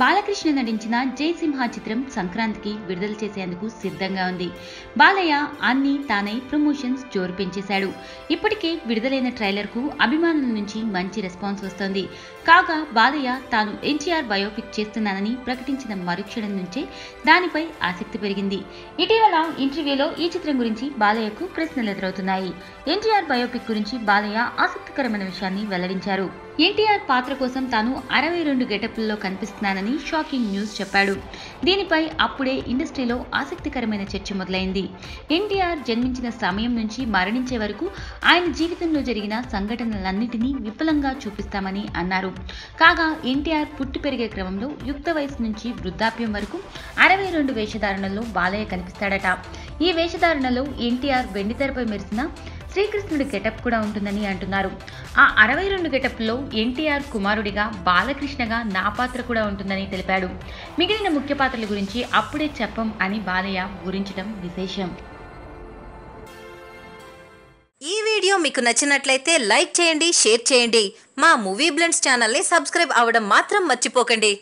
బాలకృష్ణ నటించిన జయసింహ చిత్రం సంక్రాంతికి విడుదల చేసేందుకు సిద్ధంగా ఉంది. బాలయ్య అన్ని తానై ప్రమోషన్స్ జోరు పెంచేశాడు. ఇప్పటికే విడుదలైన ట్రైలర్కు అభిమానుల నుంచి మంచి రెస్పాన్స్ వస్తోంది. కాగా బాలయ్య తాను ఎన్టీఆర్ బయోపిక్ చేస్తున్నానని ప్రకటించిన మరుక్షణం నుంచే దానిపై ఆసక్తి పెరిగింది. ఇటీవల ఇంటర్వ్యూలో ఈ చిత్రం గురించి బాలయ్యకు ప్రశ్నలు ఎదురవుతున్నాయి. ఎన్టీఆర్ బయోపిక్ గురించి బాలయ్య ఆసక్తికరమైన విషయాన్ని వెల్లడించారు. ఎన్టీఆర్ పాత్ర కోసం తాను అరవై రెండు గెటప్లలో కనిపిస్తున్నానని షాకింగ్ న్యూస్ చెప్పాడు. దీనిపై అప్పుడే ఇండస్ట్రీలో ఆసక్తికరమైన చర్చ మొదలైంది. ఎన్టీఆర్ జన్మించిన సమయం నుంచి మరణించే వరకు ఆయన జీవితంలో జరిగిన సంఘటనలన్నింటినీ విఫలంగా చూపిస్తామని అన్నారు. కాగా ఎన్టీఆర్ పుట్టి పెరిగే క్రమంలో యుక్త వయసు నుంచి వృద్ధాప్యం వరకు అరవై రెండు వేషధారణల్లో బాలయ్య కనిపిస్తాడట. ఈ వేషధారణలో ఎన్టీఆర్ వెండితెరపై మెరిసిన శ్రీకృష్ణుడి గెటప్ కూడా ఉంటుందని అంటున్నారు. ఆ అరవై రెండు గెటప్లో ఎన్టీఆర్ కుమారుడిగా బాలకృష్ణగా నా పాత్ర కూడా ఉంటుందని తెలిపాడు. మిగిలిన ముఖ్య పాత్రల గురించి అప్పుడే చెప్పం అని బాలయ్య గురించడం విశేషం. ఈ వీడియో మీకు నచ్చినట్లయితే లైక్ చేయండి షేర్ చేయండి. మా మూవీ బ్లెండ్స్ ఛానల్ని సబ్స్క్రైబ్ అవ్వడం మాత్రం మర్చిపోకండి.